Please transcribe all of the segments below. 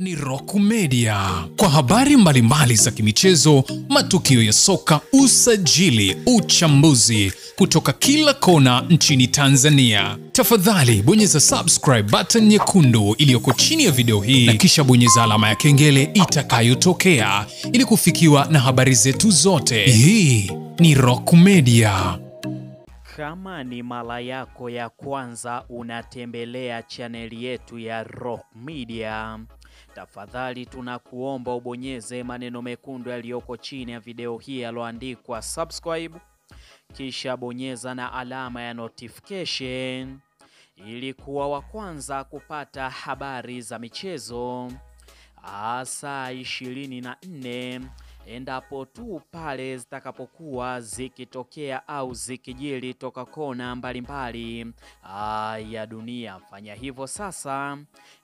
ni Rock Media kwa habari mbalimbali za kimichezo, matukio ya soka, usajili, uchambuzi kutoka kila kona nchini Tanzania. Tafadhali bonyeza subscribe button nyekundu iliyoko chini ya video hii na kisha bonyeza alama ya kengele itakayotokea ili kufikiwa na habari zetu zote. Hii ni Rock Media. Kama ni mala yako ya kwanza unatembelea chaneli yetu ya Rock Media, tafadhali tunakuomba ubonyeze maneno mekundu yaliyoko chini ya video hii yaloandikwa subscribe, kisha bonyeza na alama ya notification ili kuwa wa kwanza kupata habari za michezo saa 24 endapo tu pale zitakapokuwa zikitokea au zikijiri toka kona mbalimbali ya dunia. Fanya hivyo sasa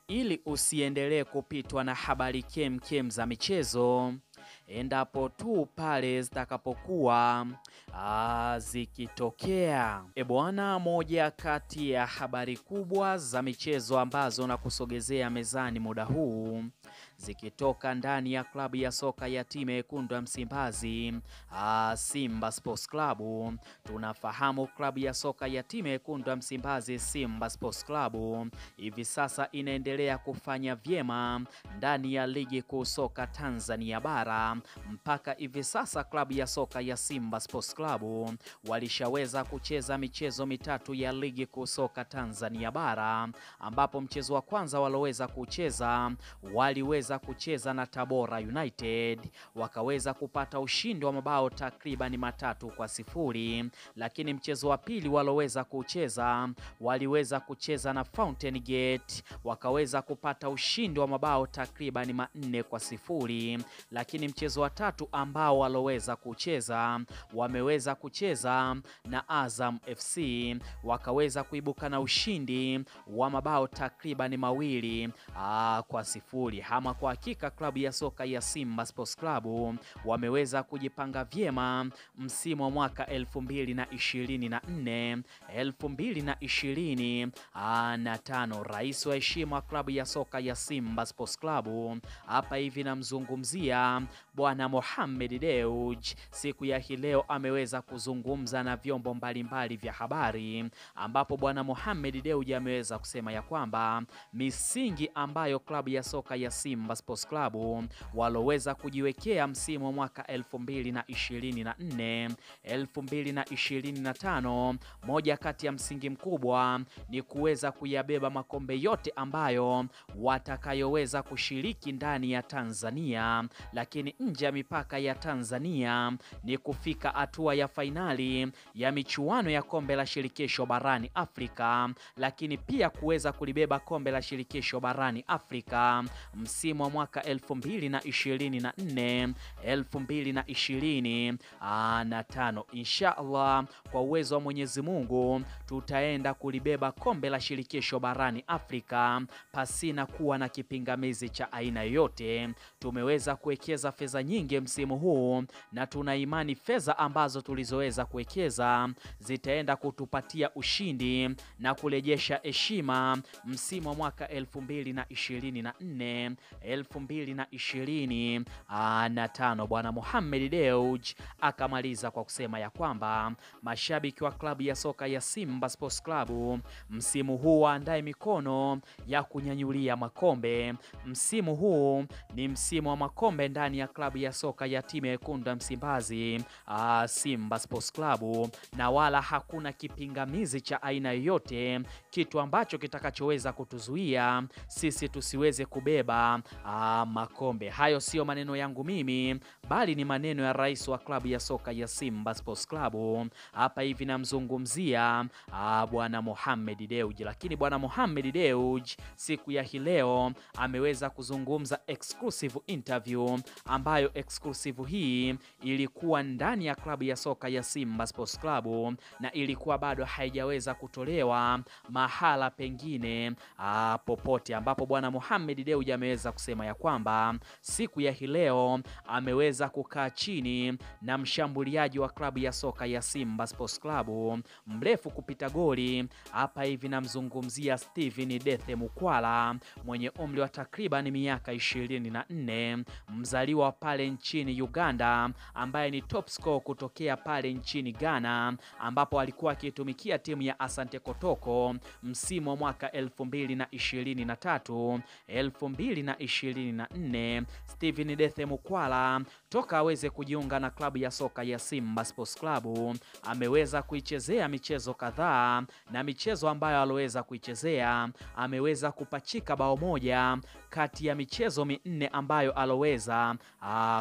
ili usiendelee kupitwa na habari kem kem za michezo endapo tu pale zitakapokuwa zikitokea. E bwana, moja kati ya habari kubwa za michezo ambazo na kusogezea mezani muda huu zikitoka ndani ya klabu ya soka ya timu yekundu ya Msimbazi aa, Simba Sports Club. Tunafahamu klabu ya soka ya timu yekundu ya Msimbazi Simba Sports Club hivi sasa inaendelea kufanya vyema ndani ya ligi kuu soka Tanzania bara. Mpaka hivi sasa klabu ya soka ya Simba Sports Club walishaweza kucheza michezo mitatu ya ligi kuu soka Tanzania bara, ambapo mchezo wa kwanza waloweza kucheza waliweza kucheza na Tabora United. Wakaweza kupata ushindi wa mabao takriban matatu kwa sifuri, lakini mchezo wa pili waloweza kucheza waliweza kucheza na Fountain Gate. Wakaweza kupata ushindi wa mabao takriban manne kwa sifuri, lakini mchezo wa tatu ambao waloweza kucheza wameweza kucheza na Azam FC wakaweza kuibuka na ushindi wa mabao takriban mawili aa, kwa sifuri. Ama kwa hakika klabu ya soka ya Simba Sports Club wameweza kujipanga vyema msimu wa mwaka 2024 2025. Rais wa heshima wa klabu ya soka ya Simba Sports Club hapa hivi namzungumzia Bwana Mohamed Dewji, siku ya hii leo ameweza kuzungumza na vyombo mbalimbali vya habari, ambapo Bwana Mohamed Dewji ameweza kusema ya kwamba misingi ambayo klabu ya soka ya Simba Sports Club waloweza kujiwekea msimu wa mwaka 2024 2025, moja kati ya msingi mkubwa ni kuweza kuyabeba makombe yote ambayo watakayoweza kushiriki ndani ya Tanzania, lakini nje ya mipaka ya Tanzania ni kufika hatua ya fainali ya michuano ya kombe la shirikisho barani Afrika, lakini pia kuweza kulibeba kombe la shirikisho barani Afrika msimu wa mwaka 2024 2025. Insha Allah, kwa uwezo wa Mwenyezi Mungu tutaenda kulibeba kombe la shirikisho barani Afrika pasina kuwa na kipingamizi cha aina yoyote. Tumeweza kuwekeza fedha nyingi msimu huu na tuna imani fedha ambazo tulizoweza kuwekeza zitaenda kutupatia ushindi na kurejesha heshima msimu wa mwaka 2024 2025. Bwana Mohamed Dewji akamaliza kwa kusema ya kwamba mashabiki wa klabu ya soka ya Simba Sports Club msimu huu waandae mikono ya kunyanyulia makombe. Msimu huu ni msimu wa makombe ndani ya klabu ya soka ya timu yekundu ya Msimbazi uh, Simba Sports Club, na wala hakuna kipingamizi cha aina yoyote, kitu ambacho kitakachoweza kutuzuia sisi tusiweze kubeba uh, makombe hayo. siyo maneno yangu mimi, bali ni maneno ya rais wa klabu ya soka ya Simba Sports Club. Hapa hivi namzungumzia ah, bwana Mohamed Dewji. Lakini bwana Mohamed Dewji siku ya hii leo ameweza kuzungumza exclusive interview ambayo exclusive hii ilikuwa ndani ya klabu ya soka ya Simba Sports Club na ilikuwa bado haijaweza kutolewa mahala pengine aa, popote ambapo bwana Mohamed Dewji ameweza kusema ya kwamba siku ya hii leo ameweza kukaa chini na mshambuliaji wa klabu ya soka ya Simba Sports Club mrefu kupita goli. Hapa hivi namzungumzia Steven Dethe Mukwala mwenye umri wa takriban miaka 24, mzaliwa pale nchini Uganda, ambaye ni top scorer kutokea pale nchini Ghana, ambapo alikuwa akitumikia timu ya Asante Kotoko msimu wa mwaka 2023 2024. Steven Dethe Mukwala toka aweze kujiunga na klabu ya soka ya Simba Sports Club ameweza kuichezea michezo kadhaa, na michezo ambayo aliweza kuichezea ameweza kupachika bao moja kati ya michezo minne ambayo aloweza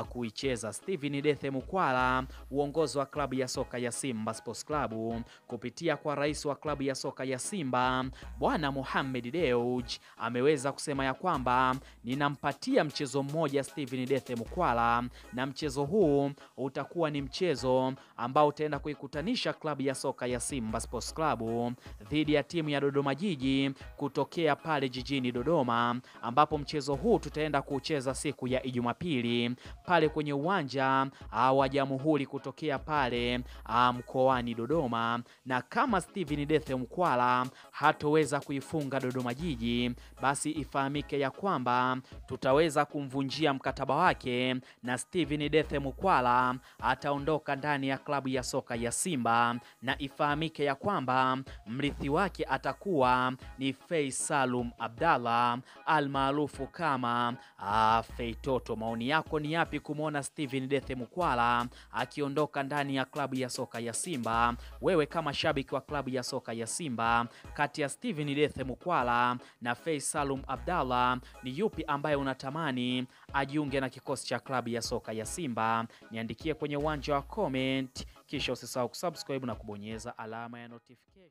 kuicheza. Steven Dethe Mukwala, uongozi wa klabu ya soka ya Simba Sports Club kupitia kwa rais wa klabu ya soka ya Simba Bwana Mohamed Dewji ameweza kusema ya kwamba ninampatia mchezo mmoja Steven Dethe Mukwala, na mchezo huu utakuwa ni mchezo ambao utaenda kuikutanisha klabu ya soka ya Simba Sports Club dhidi ya timu ya Dodoma Jiji kutokea pale jijini Dodoma, ambapo mchezo huu tutaenda kucheza siku ya ijumapili pale kwenye uwanja wa Jamhuri kutokea pale mkoani Dodoma, na kama Steven Dethe Mkwala hatoweza kuifunga Dodoma Jiji, basi ifahamike ya kwamba tutaweza kumvunjia mkataba wake na Steven Dethe Mukwala ataondoka ndani ya klabu ya soka ya Simba, na ifahamike ya kwamba mrithi wake atakuwa ni Fei Salum Abdallah almaarufu kama Feitoto. Maoni yako ni yapi kumwona Steven Dethe Mukwala akiondoka ndani ya klabu ya soka ya Simba? Wewe kama shabiki wa klabu ya soka ya Simba, kati ya Steven Dethe Mukwala na Fei Salum Abdallah, ni yupi ambaye unatamani ajiunge na kikosi cha klabu ya soka ya Simba? Niandikie kwenye uwanja wa comment, kisha usisahau kusubscribe na kubonyeza alama ya notification.